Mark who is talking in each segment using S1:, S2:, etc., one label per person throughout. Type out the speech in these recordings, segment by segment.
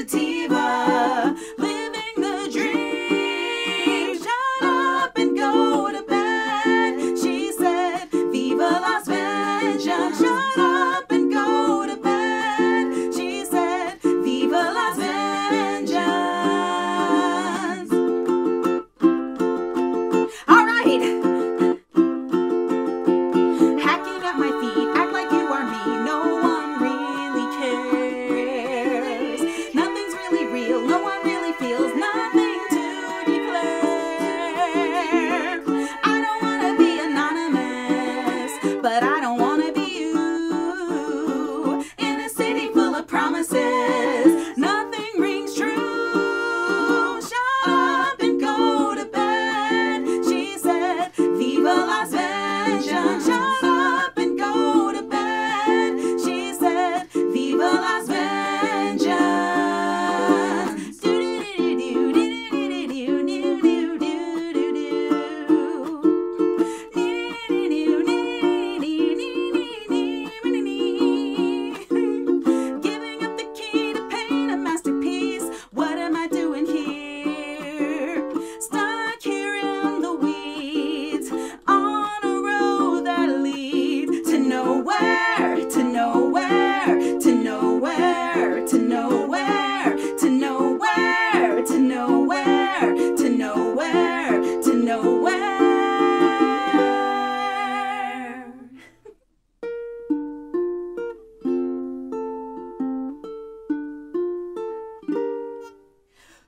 S1: University. Las Vegas.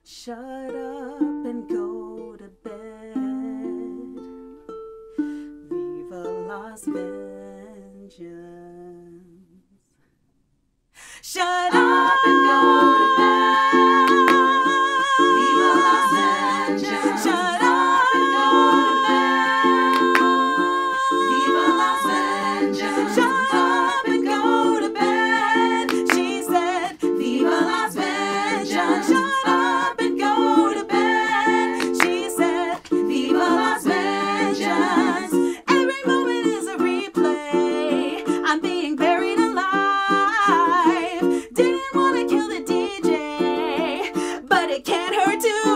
S1: Shut up and go to bed. Viva Las Vengeance. Shut up. can't hurt to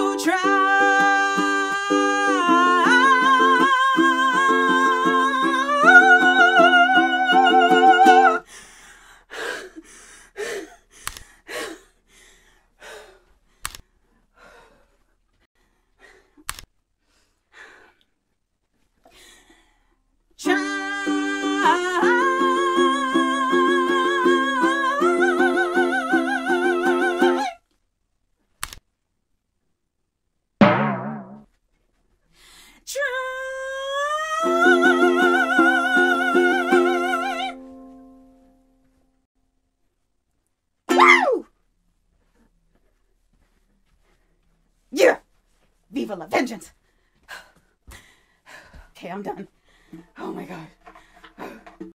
S1: Viva la vengeance! okay, I'm done. Oh my god.